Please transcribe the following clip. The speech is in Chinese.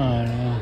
哎呀！